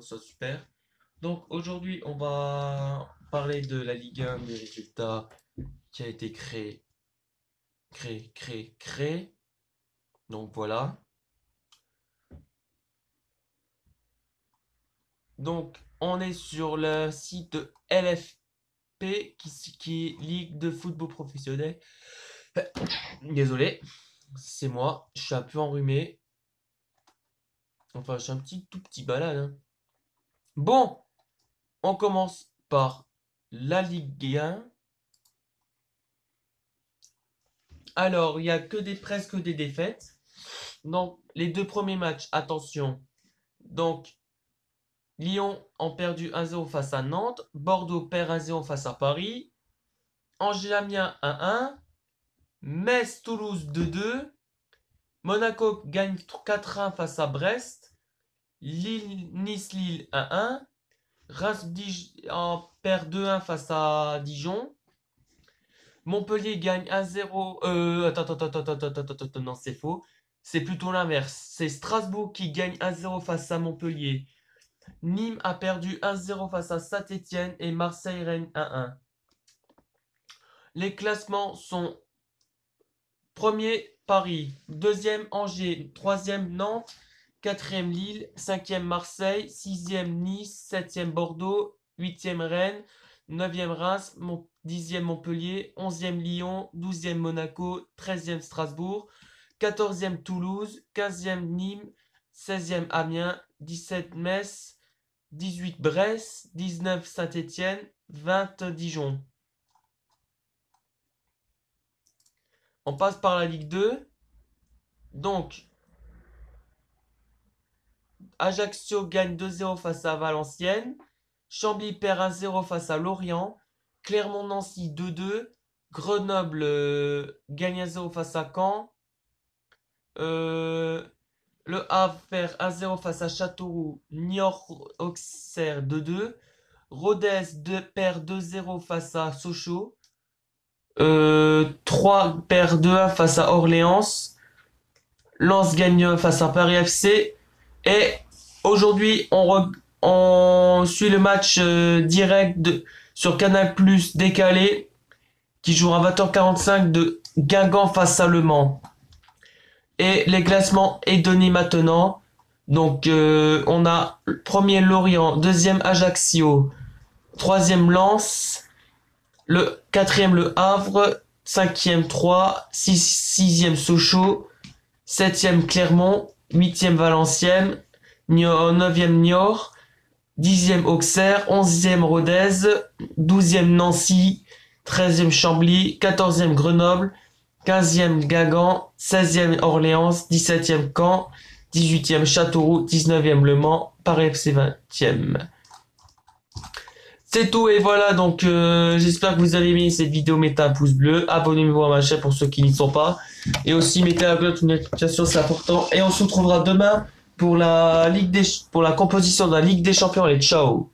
soit super. Donc aujourd'hui, on va parler de la Ligue 1, des résultats qui a été créé, créé, créé, créé. Donc voilà. Donc on est sur le site LFP qui, qui Ligue de football professionnel. Désolé, c'est moi, je suis un peu enrhumé. Enfin, suis un petit tout petit balade. hein. Bon, on commence par la Ligue 1. Alors, il n'y a que des presque des défaites. Donc, les deux premiers matchs, attention. Donc, Lyon ont perdu 1-0 face à Nantes. Bordeaux perd 1-0 face à Paris. Angers-Amiens 1-1. Metz-Toulouse 2-2. Monaco gagne 4-1 face à Brest. Lille-Nice-Lille 1-1. Reims en perd 2-1 face à Dijon. Montpellier gagne 1-0. Euh, attends, attends, attends, attends, attends, attends, attends, non, c'est faux. C'est plutôt l'inverse. C'est Strasbourg qui gagne 1-0 face à Montpellier. Nîmes a perdu 1-0 face à Saint-Etienne et Marseille-Rennes 1-1. Les classements sont premier Paris, deuxième Angers, troisième Nantes, quatrième Lille, cinquième Marseille, sixième Nice, septième Bordeaux, huitième Rennes, neuvième Reims, dixième Montpellier, onzième Lyon, douzième Monaco, treizième Strasbourg, quatorzième Toulouse, quinzième Nîmes, seizième Amiens, dix-sept Metz, dix-huit Brest, dix-neuf Saint-Étienne, vingt Dijon. On passe par la Ligue 2. Donc, Ajaccio gagne 2-0 face à Valenciennes. Chambly perd 1-0 face à Lorient. Clermont-Nancy 2-2. Grenoble euh, gagne 1-0 face à Caen. Euh, le Havre perd 1-0 face à Châteauroux. Niort-Auxerre 2-2. Rodez perd 2-0 face à Sochaux. Euh, 3 perd 2-1 face à Orléans. Lens gagne face à Paris FC. Et aujourd'hui, on, suit le match euh, direct sur Canal Plus décalé qui joue à 20h45 de Guingamp face à Le Mans. Et les classements est donné maintenant. Donc euh, on a premier Lorient, deuxième Ajaccio, troisième Lens, le quatrième le Havre, cinquième Troyes, six, sixième Sochaux, septième Clermont, huitième Valenciennes, Niort- neuvième Niort, dixième Auxerre, onzième Rodez, douzième Nancy, treizième Chambly, quatorzième Grenoble, quinzième Guingamp, seizième Orléans, dix-septième Caen, dix-huitième Châteauroux, dix-neuvième Le Mans, Paris FC vingtième. C'est tout et voilà donc euh, j'espère que vous avez aimé cette vidéo mettez un pouce bleu abonnez-vous à ma chaîne pour ceux qui n'y sont pas. Et aussi mettez la cloche notification c'est important. Et on se retrouvera demain pour la ligue des pour la composition de la Ligue des Champions. Et ciao